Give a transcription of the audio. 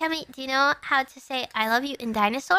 Tell me, do you know how to say "I love you" in dinosaur?